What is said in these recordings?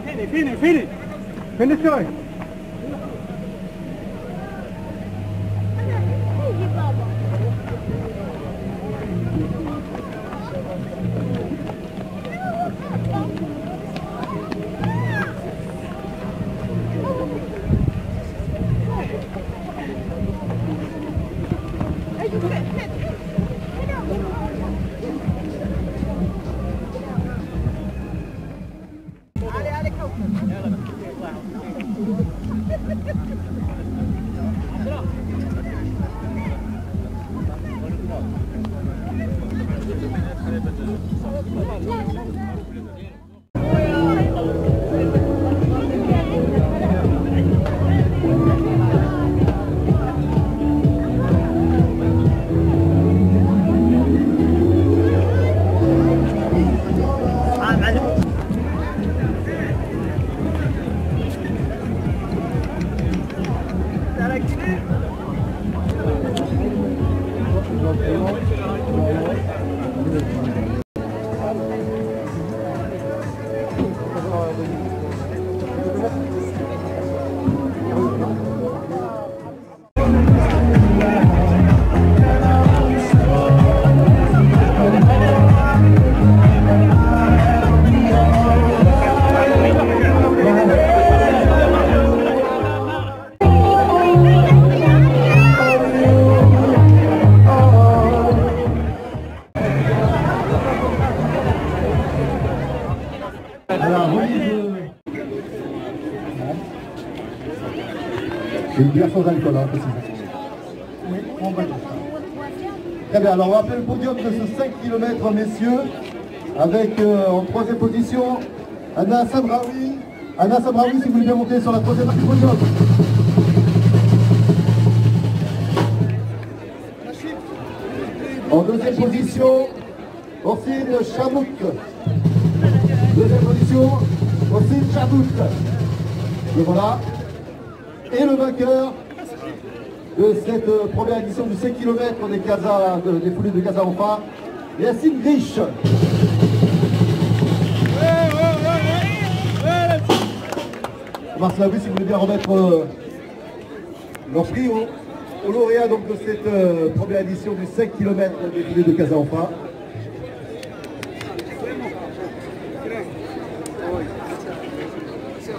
Finish, finish, finish. Finish. 嗯好的好的 Amen. Une bière sans alcool, hein, précisément. Oui, on va dire ça. Très bien, alors on va appeler le podium de ce 5 km, messieurs, avec euh, en troisième position Anna Sabraoui. Anna Sabraoui, si vous voulez bien monter sur la troisième du podium. En deuxième position, Orsine Chamouk. Le voilà. Et le vainqueur de cette euh, première édition du 5 km des, Casa, de- des foulées de Casa Enfa, Yacine Grich. Marcel, si vous voulez bien remettre euh, leur prix au, au lauréat donc, de cette euh, première édition du 5 km des foulées de Casa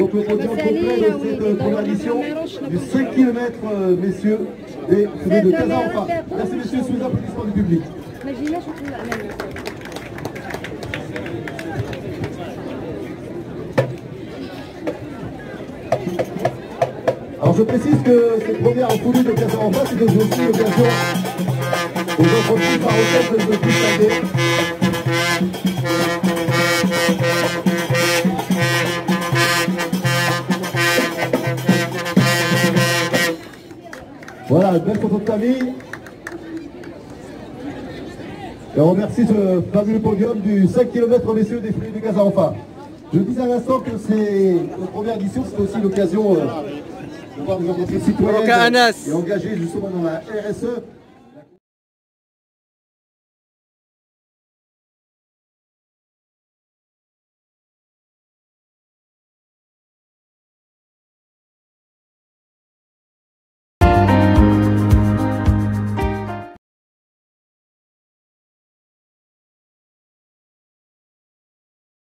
donc le podium complet de cette programmation du 5 km, messieurs, et celui de Kazanfa. Merci, messieurs, sous les applaudissements du public. Alors je précise que cette première foulée de Casa en face est aussi l'occasion aux entreprises par de se constater Voilà, une belle photo de famille. Et on remercie ce fabuleux podium du 5 km messieurs des fruits de Casa Enfa. Je disais à l'instant que c'est notre première édition, c'est aussi l'occasion euh, de voir des entreprises citoyennes et engagées justement dans la RSE